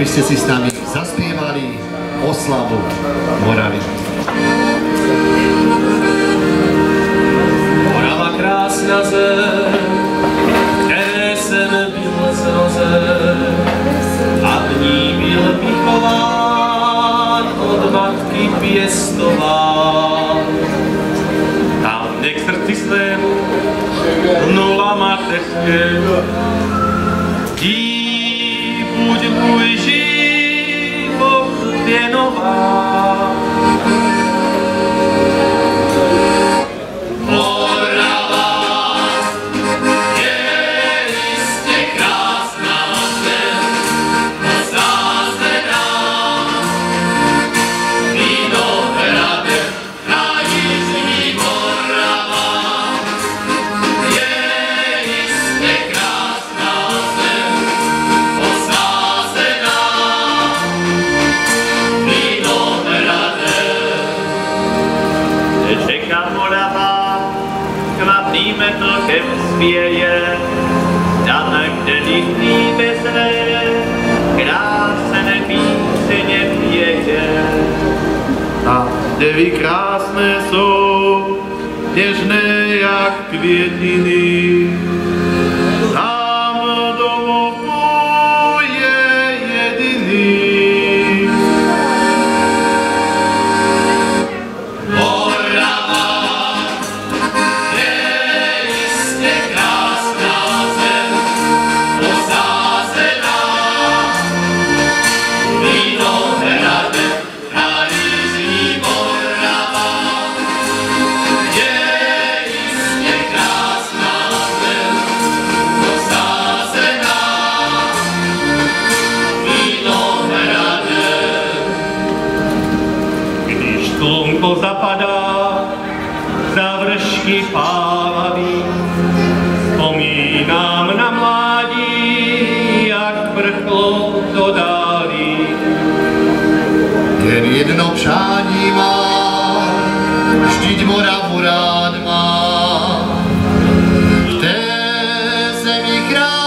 aby ste si s nami zaspievali oslavu Moravy. Morava krásna zem, které jsem byl zrozen a v ní byl vychován, od matky pěstován. Tam k srdci svému hnula mateřské, buď můj život věnován. Morava, kvapný metlkem spěje, tam, kde dychný bezre, krásné píseně pěje. A devy krásné jsou, něžné jak květiny. zapadá za vršky pálavý. Vzpomínám na mládí, jak vrchlo to dálí. Jen jedno přání má, vždyť Moravu rád má. V té zemi král